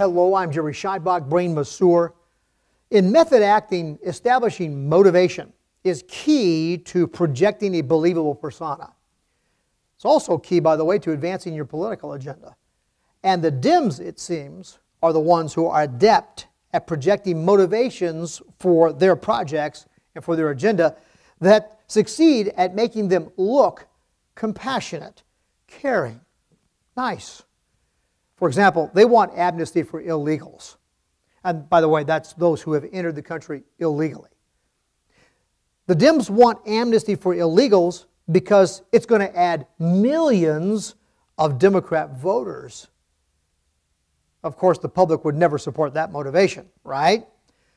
Hello, I'm Jerry Scheidbach, brain masseur. In method acting, establishing motivation is key to projecting a believable persona. It's also key, by the way, to advancing your political agenda. And the Dems, it seems, are the ones who are adept at projecting motivations for their projects and for their agenda that succeed at making them look compassionate, caring, nice. For example, they want amnesty for illegals. And by the way, that's those who have entered the country illegally. The Dems want amnesty for illegals because it's going to add millions of Democrat voters. Of course, the public would never support that motivation, right?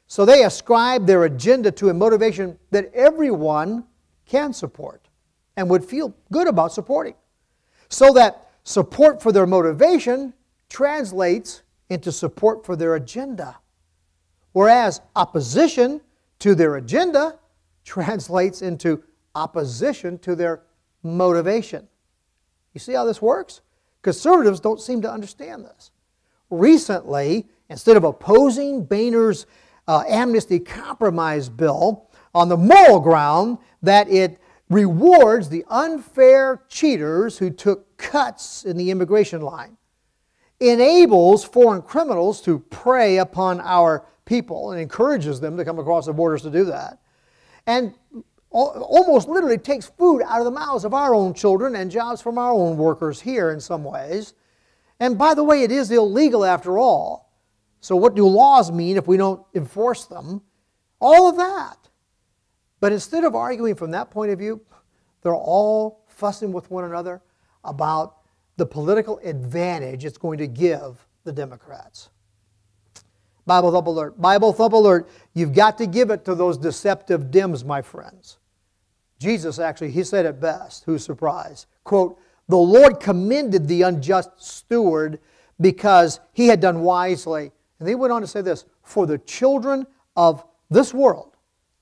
So they ascribe their agenda to a motivation that everyone can support and would feel good about supporting. So that support for their motivation translates into support for their agenda. Whereas opposition to their agenda translates into opposition to their motivation. You see how this works? Conservatives don't seem to understand this. Recently, instead of opposing Boehner's uh, amnesty compromise bill on the moral ground that it rewards the unfair cheaters who took cuts in the immigration line, enables foreign criminals to prey upon our people and encourages them to come across the borders to do that, and almost literally takes food out of the mouths of our own children and jobs from our own workers here in some ways. And by the way, it is illegal after all. So, what do laws mean if we don't enforce them? All of that. But instead of arguing from that point of view, they're all fussing with one another about the political advantage it's going to give the Democrats. Bible thump alert. Bible thump alert. You've got to give it to those deceptive Dems, my friends. Jesus actually, he said it best. Who's surprised? Quote, the Lord commended the unjust steward because he had done wisely. And they went on to say this For the children of this world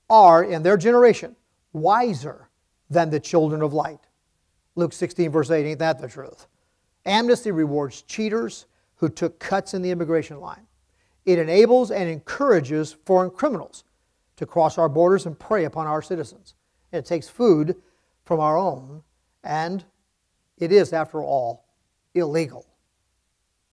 are, in their generation, wiser than the children of light. Luke 16, verse 8, ain't that the truth? Amnesty rewards cheaters who took cuts in the immigration line. It enables and encourages foreign criminals to cross our borders and prey upon our citizens. It takes food from our own, and it is, after all, illegal.